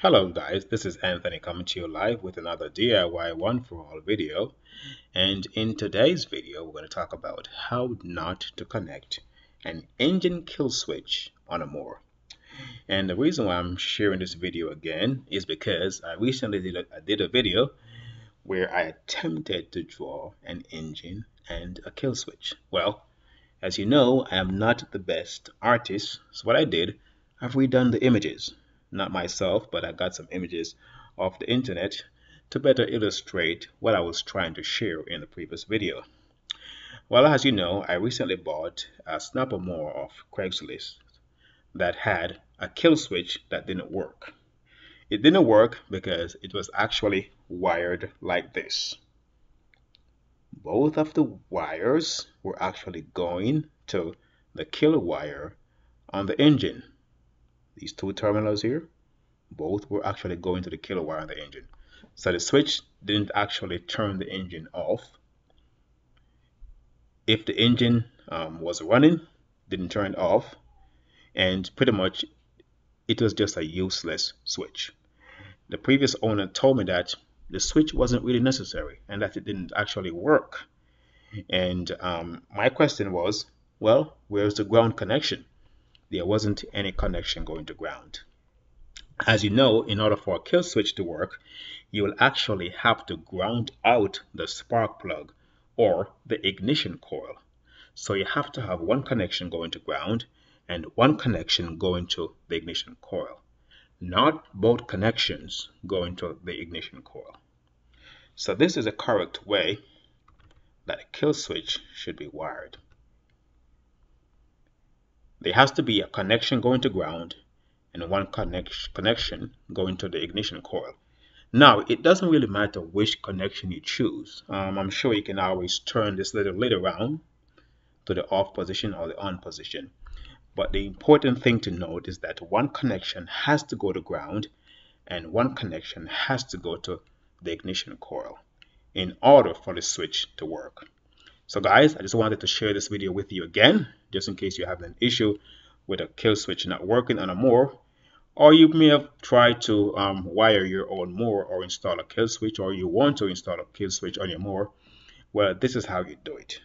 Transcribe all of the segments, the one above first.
Hello guys, this is Anthony coming to you live with another DIY one for all video and in today's video we're going to talk about how not to connect an engine kill switch on a mower. And the reason why I'm sharing this video again is because I recently did a, I did a video where I attempted to draw an engine and a kill switch. Well, as you know, I am not the best artist, so what I did, I've redone the images not myself, but I got some images off the internet to better illustrate what I was trying to share in the previous video. Well, as you know, I recently bought a snapper mower off Craigslist that had a kill switch that didn't work. It didn't work because it was actually wired like this. Both of the wires were actually going to the kill wire on the engine these two terminals here, both were actually going to the wire on the engine. So the switch didn't actually turn the engine off. If the engine um, was running, didn't turn off, and pretty much it was just a useless switch. The previous owner told me that the switch wasn't really necessary and that it didn't actually work. And um, my question was, well, where's the ground connection? There wasn't any connection going to ground. As you know, in order for a kill switch to work, you will actually have to ground out the spark plug or the ignition coil. So you have to have one connection going to ground and one connection going to the ignition coil. Not both connections going to the ignition coil. So this is a correct way that a kill switch should be wired. There has to be a connection going to ground and one connect connection going to the ignition coil. Now, it doesn't really matter which connection you choose. Um, I'm sure you can always turn this little lid around to the off position or the on position. But the important thing to note is that one connection has to go to ground and one connection has to go to the ignition coil in order for the switch to work. So guys, I just wanted to share this video with you again, just in case you have an issue with a kill switch not working on a mower, or you may have tried to um, wire your own mower or install a kill switch, or you want to install a kill switch on your mower. Well, this is how you do it.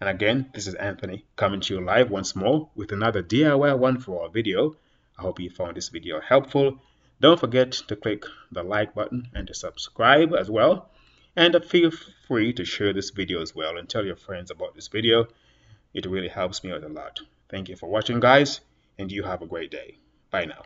And again, this is Anthony coming to you live once more with another DIY one for all video. I hope you found this video helpful. Don't forget to click the like button and to subscribe as well. And feel free to share this video as well and tell your friends about this video. It really helps me out a lot. Thank you for watching guys and you have a great day. Bye now.